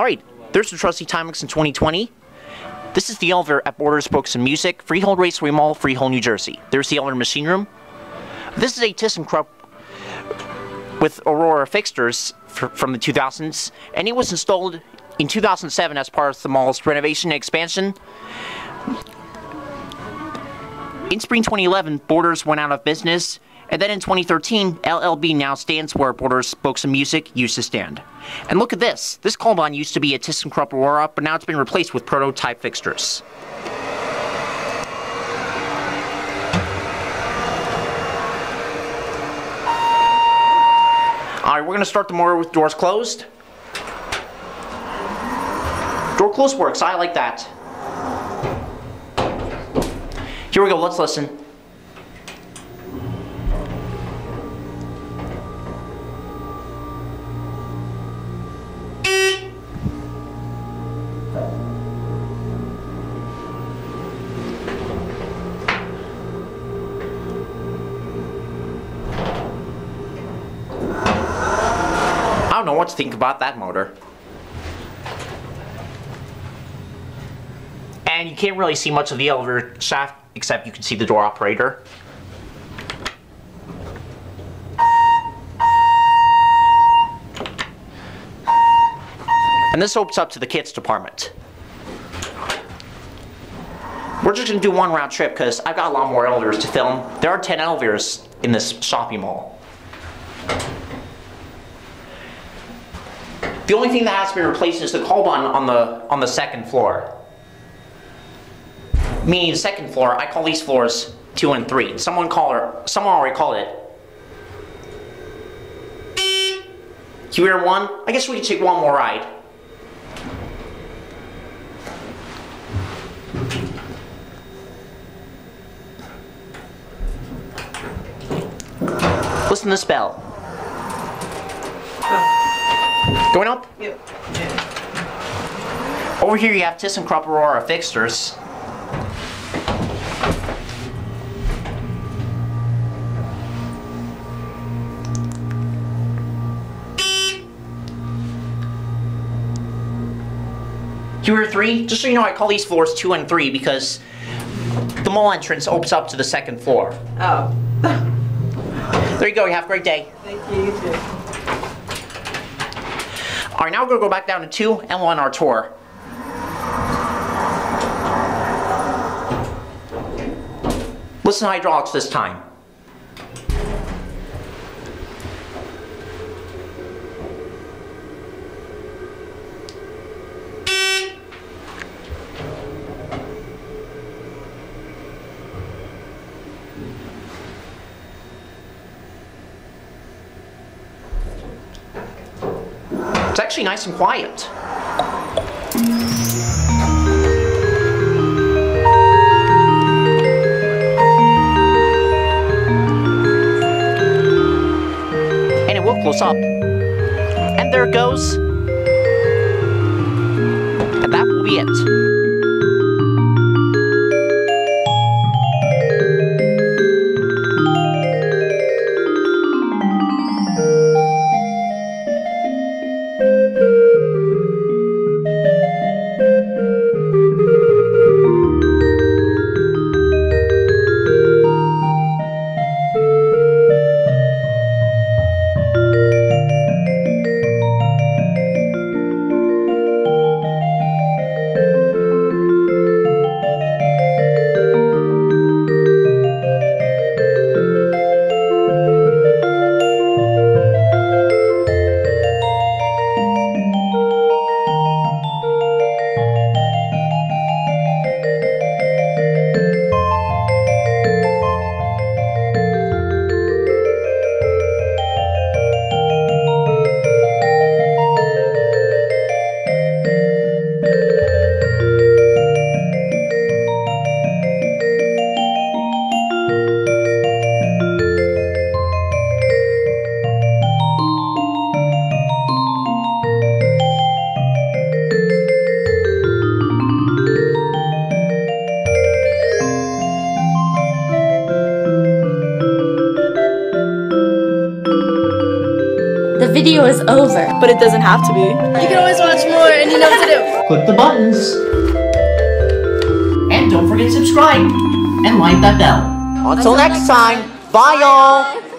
All right, there's the trusty Timex in 2020. This is the elevator at Borders Books and Music, Freehold Raceway Mall, Freehold, New Jersey. There's the elevator machine room. This is a ThyssenKrupp with Aurora fixtures from the 2000s, and it was installed in 2007 as part of the mall's renovation and expansion. In spring 2011, Borders went out of business, and then in 2013, L.L.Bean now stands where Borders and Music used to stand. And look at this. This Colbon used to be a ThyssenKrupp Aurora, but now it's been replaced with prototype fixtures. Alright, we're gonna start the motor with doors closed. Door close works, I like that. Here we go, let's listen. Know what to think about that motor. And you can't really see much of the elevator shaft except you can see the door operator. And this opens up to the kits department. We're just gonna do one round trip because I've got a lot more elevators to film. There are 10 elevators in this shopping mall. The only thing that has to be replaced is the Colbon on the on the second floor. Meaning second floor, I call these floors two and three. Someone call someone already called it. You hear one? I guess we can take one more ride. Listen to this bell. Going up? Yep. Over here you have ThyssenKrupp Aurora fixtures. Two or three? Just so you know, I call these floors two and three because the mall entrance opens up to the second floor. Oh, There you go, you have a great day. thank you. You too. All right, now we're gonna go back down to two and one our tour. Listen to hydraulics this time. Actually nice and quiet. And it will close up. And there it goes. And that will be it. Video is over. But it doesn't have to be. You can always watch more and you know what to do. Click the buttons. And don't forget to subscribe and light that bell. Until next time, bye y'all!